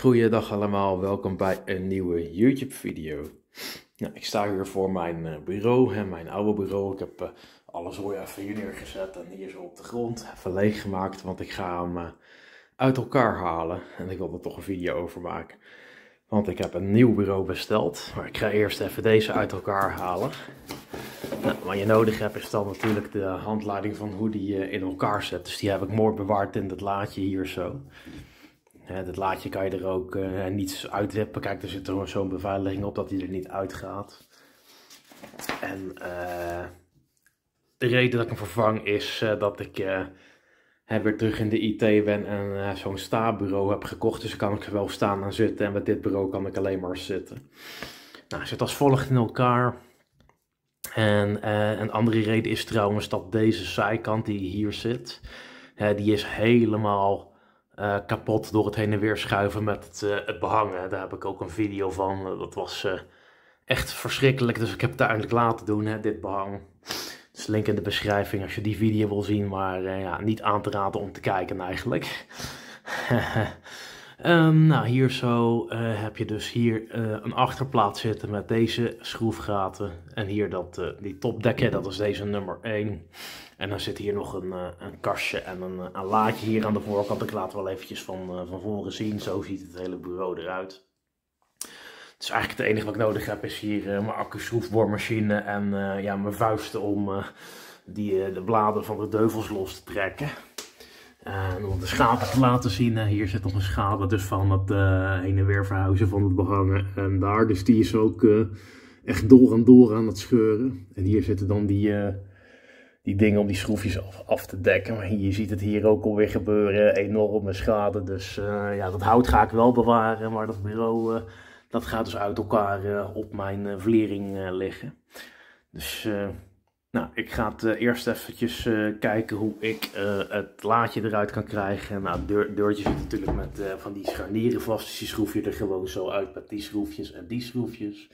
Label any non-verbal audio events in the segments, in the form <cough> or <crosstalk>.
Goeiedag allemaal, welkom bij een nieuwe YouTube video. Nou, ik sta hier voor mijn eh, bureau, hè, mijn oude bureau. Ik heb uh, alles weer even hier neergezet en hier zo op de grond even leeggemaakt, want ik ga hem uh, uit elkaar halen. En ik wil er toch een video over maken. Want ik heb een nieuw bureau besteld, maar ik ga eerst even deze uit elkaar halen. Nou, wat je nodig hebt is dan natuurlijk de handleiding van hoe die in elkaar zet. Dus die heb ik mooi bewaard in het laadje hier zo. Hè, dat laadje kan je er ook uh, niet uitwippen. Kijk, er zit er zo'n beveiliging op dat hij er niet uitgaat. En uh, de reden dat ik hem vervang is uh, dat ik weer terug in de IT ben en zo'n stabureau heb gekocht. Dus kan ik er wel staan en zitten. En met dit bureau kan ik alleen maar zitten. Nou, zit als volgt in elkaar. En een andere reden is trouwens dat deze zijkant die hier zit, die is helemaal uh, kapot door het heen en weer schuiven met het, uh, het behangen. Daar heb ik ook een video van. Dat was echt verschrikkelijk. Dus ik heb het uiteindelijk laten doen, hè, dit behang. Dus link in de beschrijving als je die video wil zien. Maar ja, niet aan te raden om te kijken eigenlijk. um, <laughs> nou, hier zo heb je dus hier een achterplaat zitten met deze schroefgaten. En hier dat, die topdekker, dat is deze nummer 1. En dan zit hier nog een, uh, een kastje en een, een, laadje hier aan de voorkant. Ik laat wel eventjes van, uh, van voren zien. Zo ziet het hele bureau eruit. Dus eigenlijk het enige wat ik nodig heb is hier mijn accu-schroefboormachine en ja, mijn vuisten om die, de bladen van de deuvels los te trekken. En om de schade te laten zien, hier zit nog een schade dus van het heen en weer verhuizen van het behangen. En daar, dus die is ook echt door en door aan het scheuren. En hier zitten dan die die dingen om die schroefjes af, af, te dekken. Maar je ziet het hier ook alweer gebeuren, enorme schade. Dus uh, ja, dat hout ga ik wel bewaren, maar dat bureau uh, dat gaat dus uit elkaar uh, op mijn vliering liggen. Dus nou, ik ga het eerst eventjes kijken hoe ik het laadje eruit kan krijgen. Nou, deur, deurtje zit natuurlijk met van die scharnieren vast, dus die schroef je er gewoon zo uit met die schroefjes en die schroefjes.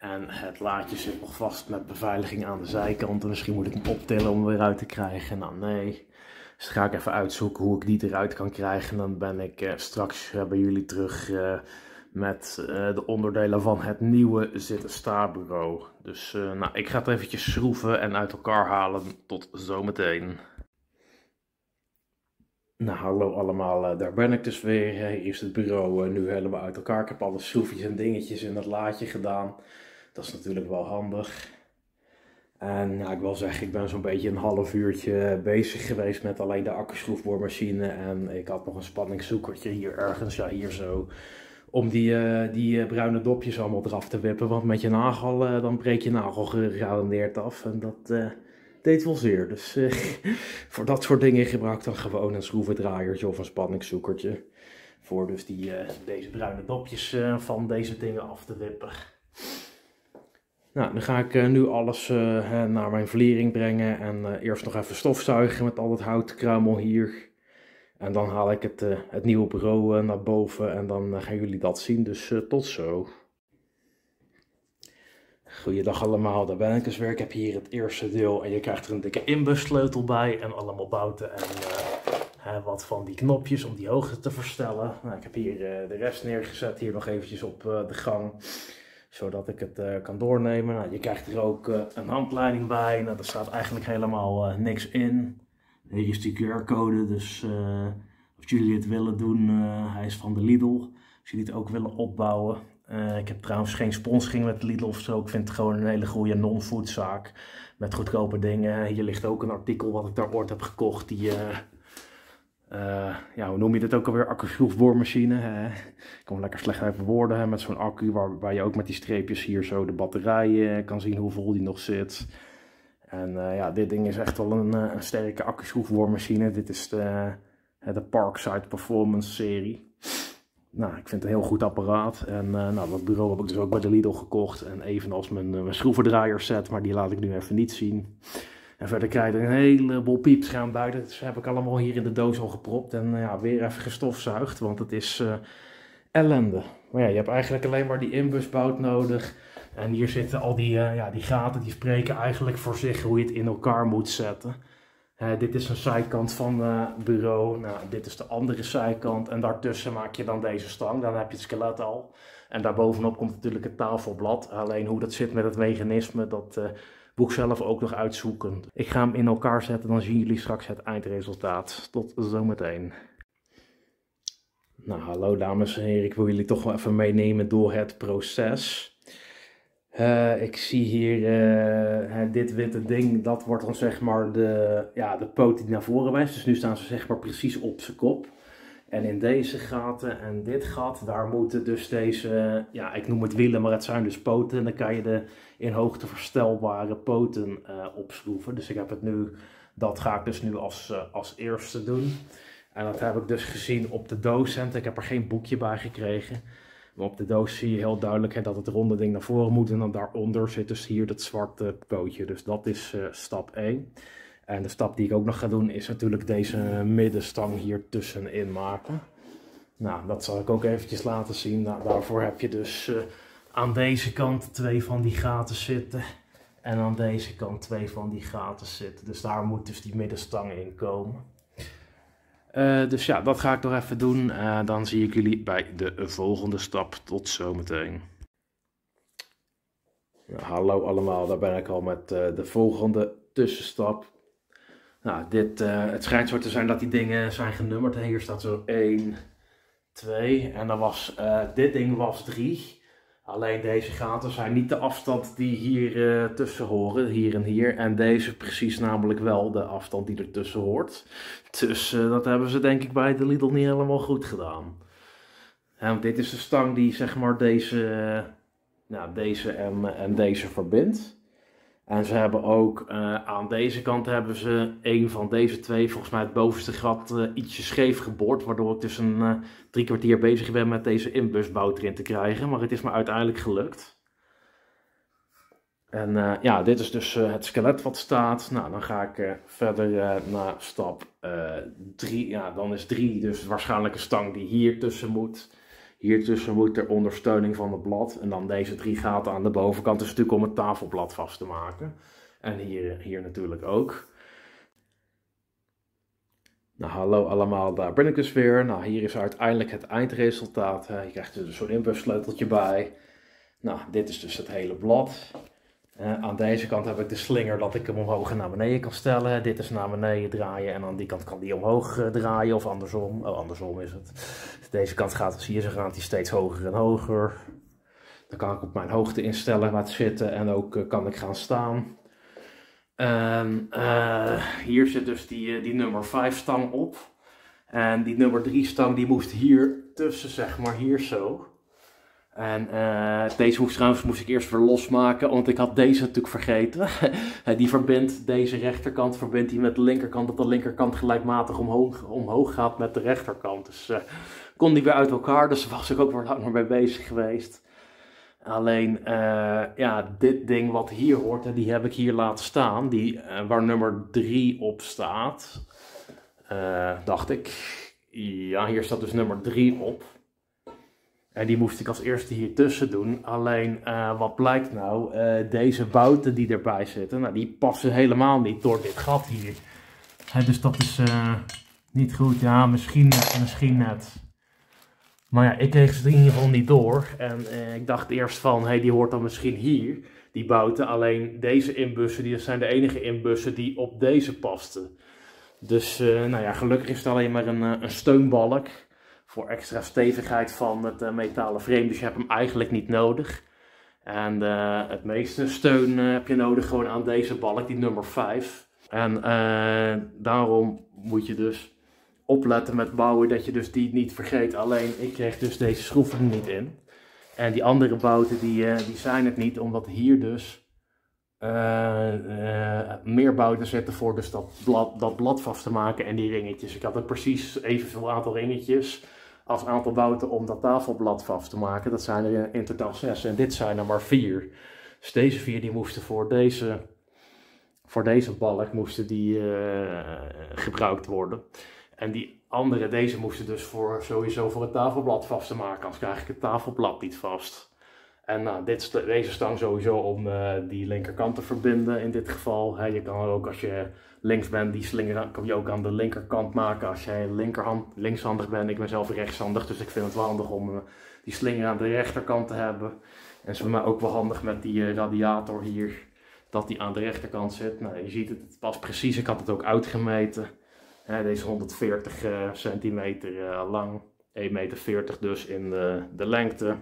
En het laadje zit nog vast met beveiliging aan de zijkant. En misschien moet ik hem optillen om hem weer uit te krijgen. Nou nee. Dus ga ik even uitzoeken hoe ik die eruit kan krijgen. En dan ben ik eh, straks eh, bij jullie terug eh, met de onderdelen van het nieuwe zitten staarbureau. Dus nou, ik ga het eventjes schroeven en uit elkaar halen. Tot zometeen. Nou, hallo allemaal, daar ben ik dus weer. Is het bureau nu helemaal uit elkaar. Ik heb alle schroefjes en dingetjes in het laadje gedaan. Dat is natuurlijk wel handig. En nou, ik wil zeggen, ik ben zo'n beetje een half uurtje bezig geweest met alleen de accuschroefboormachine. En ik had nog een spanningszoekertje hier ergens, ja hier zo. Om die, uh, die uh, bruine dopjes allemaal eraf te wippen. Want met je nagel, uh, dan breek je nagel gegarandeerd af. En dat deed wel zeer. Dus <laughs> voor dat soort dingen gebruik ik dan gewoon een schroevendraaiertje of een spanningszoekertje. Voor dus die, deze bruine dopjes van deze dingen af te wippen. Nou, dan ga ik uh, nu alles uh, naar mijn vliering brengen en uh, eerst nog even stofzuigen met al het houtkruimel hier. En dan haal ik het, het nieuwe bureau naar boven en dan gaan jullie dat zien, dus tot zo. Goeiedag allemaal, daar ben ik dus weer. Ik heb hier het eerste deel en je krijgt er een dikke inbussleutel bij en allemaal bouten en wat van die knopjes om die hoogte te verstellen. Nou, ik heb hier de rest neergezet, hier nog eventjes op de gang zodat ik het uh, kan doornemen. Nou, je krijgt er ook uh, een handleiding bij. Nou, er staat eigenlijk helemaal uh, niks in. Hier is die QR-code, dus of jullie het willen doen, hij is van de Lidl. Als jullie het ook willen opbouwen. ik heb trouwens geen sponsoring met Lidl of zo. Ik vind het gewoon een hele goede non-foodzaak met goedkope dingen. Hier ligt ook een artikel wat ik daar ooit heb gekocht. Die uh, ja, hoe noem je dit ook alweer? Accu-schroefboormachine. Hè? Ik kan lekker slecht uit woorden hè? met zo'n accu waarbij je ook met die streepjes hier zo de batterij uh, kan zien hoe vol die nog zit. En uh, ja, dit ding is echt wel een, een sterke accu-schroefboormachine. Dit is de, de Parkside Performance serie. Nou, ik vind het een heel goed apparaat. En nou, dat bureau heb ik dus ook bij de Lidl gekocht. En evenals mijn, mijn schroevendraaier maar die laat ik nu even niet zien. En verder krijg je een heleboel piepschuim buiten. Dus heb ik allemaal hier in de doos al gepropt. En ja, weer even gestofzuigd, want het is uh, ellende. Maar ja, je hebt eigenlijk alleen maar die inbusbout nodig. En hier zitten al die, uh, ja, die gaten, die spreken eigenlijk voor zich hoe je het in elkaar moet zetten. dit is een zijkant van het bureau. Nou, dit is de andere zijkant. En daartussen maak je dan deze stang. Dan heb je het skelet al. En daarbovenop komt natuurlijk het tafelblad. Alleen hoe dat zit met het mechanisme, dat ik zelf ook nog uitzoeken. Ik ga hem in elkaar zetten, dan zien jullie straks het eindresultaat. Tot zometeen. Nou, hallo dames en heren. Ik wil jullie toch wel even meenemen door het proces. Uh, ik zie hier uh, dit witte ding, dat wordt dan zeg maar de, ja, de poot die naar voren wijst. Dus nu staan ze zeg maar precies op zijn kop. En in deze gaten en dit gat, daar moeten dus deze, ja ik noem het wielen, maar het zijn dus poten. En dan kan je de in hoogte verstelbare poten uh, opschroeven. Dus ik heb het nu, dat ga ik dus nu als, als eerste doen. En dat heb ik dus gezien op de docent. Ik heb er geen boekje bij gekregen. Maar op de doos zie je heel duidelijk dat het ronde ding naar voren moet. En dan daaronder zit dus hier dat zwarte pootje. Dus dat is uh, stap 1. En de stap die ik ook nog ga doen is natuurlijk deze middenstang hier tussenin maken. Nou, dat zal ik ook eventjes laten zien. Nou, daarvoor heb je dus uh, aan deze kant twee van die gaten zitten. En aan deze kant twee van die gaten zitten. Dus daar moet dus die middenstang in komen. Uh, dus ja, dat ga ik nog even doen. Uh, dan zie ik jullie bij de volgende stap. Tot zometeen. Ja, hallo allemaal, daar ben ik al met de volgende tussenstap. Nou, dit, het schijnt zo te zijn dat die dingen zijn genummerd. En hier staat zo 1, 2 en dan was, dit ding was 3. Alleen deze gaten zijn niet de afstand die hier uh, tussen horen, hier en hier. En deze precies namelijk wel de afstand die ertussen hoort. Dus dat hebben ze denk ik bij de Lidl niet helemaal goed gedaan. En dit is de stang die zeg maar deze, nou, deze en, en deze verbindt. En ze hebben ook uh, aan deze kant hebben ze een van deze twee, volgens mij het bovenste gat, uh, ietsje scheef geboord. Waardoor ik dus een uh, drie kwartier bezig ben met deze inbusbout erin te krijgen. Maar het is me uiteindelijk gelukt. En ja, dit is dus het skelet wat staat. Nou, dan ga ik verder naar stap 3. ja, dan is 3 dus waarschijnlijk een stang die hier tussen moet. Hier tussen moet er ondersteuning van het blad. En dan deze drie gaten aan de bovenkant is natuurlijk om het tafelblad vast te maken. En hier, hier natuurlijk ook. Nou, hallo allemaal, daar ben ik dus weer. Nou, hier is uiteindelijk het eindresultaat. Je krijgt er dus zo'n inbussleuteltje bij. Nou, dit is dus het hele blad. Uh, aan deze kant heb ik de slinger dat ik hem omhoog en naar beneden kan stellen. Dit is naar beneden draaien en aan die kant kan die omhoog uh, draaien of andersom. Oh, andersom is het. Deze kant gaat, zie je, ze gaat die steeds hoger en hoger. Dan kan ik op mijn hoogte instellen laten zitten en ook uh, kan ik gaan staan. En hier zit dus die, die nummer 5 stang op. En die nummer 3 stang die moest hier tussen, zeg maar, hier zo. En uh, deze trouwens moest ik eerst weer losmaken, want ik had deze natuurlijk vergeten. <laughs> die verbindt, deze rechterkant verbindt die met de linkerkant, dat de linkerkant gelijkmatig omhoog, omhoog gaat met de rechterkant. Dus uh, kon die weer uit elkaar, dus was ik ook weer langer mee bezig geweest. Alleen, uh, ja, dit ding wat hier hoort, die heb ik hier laten staan, die, waar nummer 3 op staat. dacht ik, ja, hier staat dus nummer 3 op. En die moest ik als eerste hier tussen doen. Alleen uh, wat blijkt nou, uh, deze bouten die erbij zitten, nou, die passen helemaal niet door dit gat hier. dus dat is uh, niet goed. Ja, misschien net, misschien net. Maar ja, ik kreeg ze in ieder geval niet door. En ik dacht eerst van, hé, hey, die hoort dan misschien hier, die bouten. Alleen deze inbussen, die zijn de enige inbussen die op deze pasten. Dus, nou ja, gelukkig is het alleen maar een, een steunbalk voor extra stevigheid van het uh, metalen frame. Dus je hebt hem eigenlijk niet nodig. En uh, het meeste steun uh, heb je nodig gewoon aan deze balk, die nummer 5. En daarom moet je dus opletten met bouwen dat je dus die niet vergeet. Alleen ik kreeg dus deze schroeven niet in. En die andere bouten die, die zijn het niet, omdat hier dus meer bouten zitten voor dus dat blad, dat blad vast te maken en die ringetjes. Ik had er precies evenveel aantal ringetjes als aantal bouten om dat tafelblad vast te maken. Dat zijn er in totaal zes en dit zijn er maar vier. Dus deze vier die moesten voor deze, voor deze balk moesten die, uh, gebruikt worden. En die andere, deze moesten dus voor, sowieso voor het tafelblad vast te maken, anders krijg ik het tafelblad niet vast. En nou, dit, deze stang sowieso om eh, die linkerkant te verbinden in dit geval. Je kan ook als je links bent, die slinger kan je ook aan de linkerkant maken als jij linkerhand, linkshandig bent. Ik ben zelf rechtshandig, dus ik vind het wel handig om eh, die slinger aan de rechterkant te hebben. En is voor mij ook wel handig met die eh, radiator hier, dat die aan de rechterkant zit. Nou, je ziet het, het precies. Ik had het ook uitgemeten. Hè, deze 140 eh, centimeter lang, 1,40 meter dus in de lengte.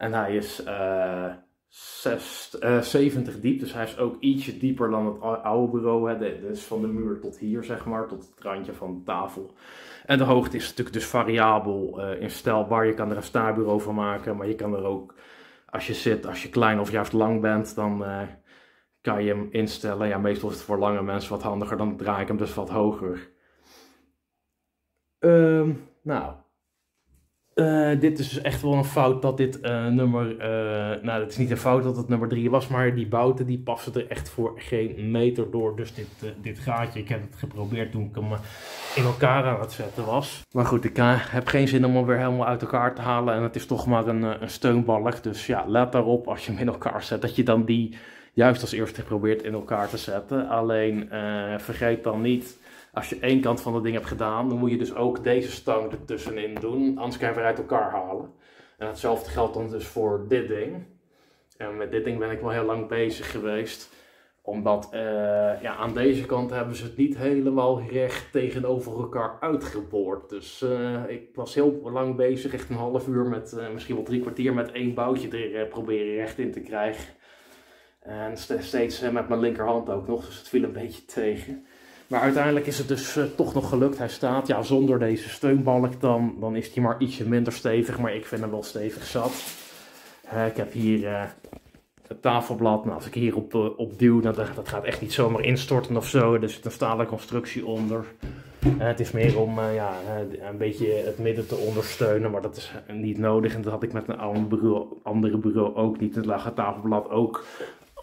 En hij is eh, zes- eh, 70 diep, dus hij is ook ietsje dieper dan het ou- oude bureau. Hè. Dus van de muur tot hier, zeg maar, tot het randje van de tafel. En de hoogte is natuurlijk dus variabel eh, instelbaar. Je kan er een staarbureau van maken, maar je kan er ook, als je zit, als je klein of juist lang bent, dan eh, kan je hem instellen. Ja, meestal is het voor lange mensen wat handiger, dan draai ik hem dus wat hoger. Ehm, nou, eh, dit is dus echt wel een fout dat dit eh, nummer, eh, nou het is niet een fout dat het nummer 3 was, maar die bouten die passen er echt voor geen meter door. Dus dit, dit gaatje, ik heb het geprobeerd toen ik hem in elkaar aan het zetten was. Maar goed, ik heb geen zin om hem weer helemaal uit elkaar te halen en het is toch maar een, een steunbalk. Dus ja, let daarop als je hem in elkaar zet, dat je dan die juist als eerste probeert in elkaar te zetten. Alleen vergeet dan niet als je één kant van het ding hebt gedaan, dan moet je dus ook deze stang ertussenin doen. Anders kan je weer uit elkaar halen. En hetzelfde geldt dan dus voor dit ding. En met dit ding ben ik wel heel lang bezig geweest. Omdat eh, ja, aan deze kant hebben ze het niet helemaal recht tegenover elkaar uitgeboord. Dus eh, ik was heel lang bezig, echt een half uur met eh, misschien wel drie kwartier met één boutje er proberen recht in te krijgen. En ste- steeds met mijn linkerhand ook nog, dus het viel een beetje tegen. Maar uiteindelijk is het dus eh, toch nog gelukt. Hij staat, ja, zonder deze steunbalk dan, dan is hij maar ietsje minder stevig. Maar ik vind hem wel stevig zat. Eh, ik heb hier eh, het tafelblad. Nou, als ik hierop op op duw, dat gaat echt niet zomaar instorten of zo. Er zit een stalen constructie onder. Het is meer om ja, een beetje het midden te ondersteunen. Maar dat is niet nodig. En dat had ik met een oude bureau, andere bureau ook niet. Het lage tafelblad ook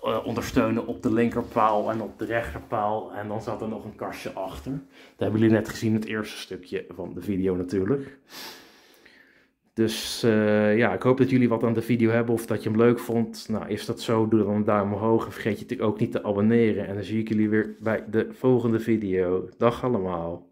eh, ondersteunen op de linkerpaal en op de rechterpaal. En dan zat er nog een kastje achter. Dat hebben jullie net gezien, het eerste stukje van de video natuurlijk. Dus eh, ja, ik hoop dat jullie wat aan de video hebben of dat je hem leuk vond. Nou, is dat zo, doe dan een duim omhoog. En vergeet je natuurlijk ook niet te abonneren. En dan zie ik jullie weer bij de volgende video. Dag allemaal.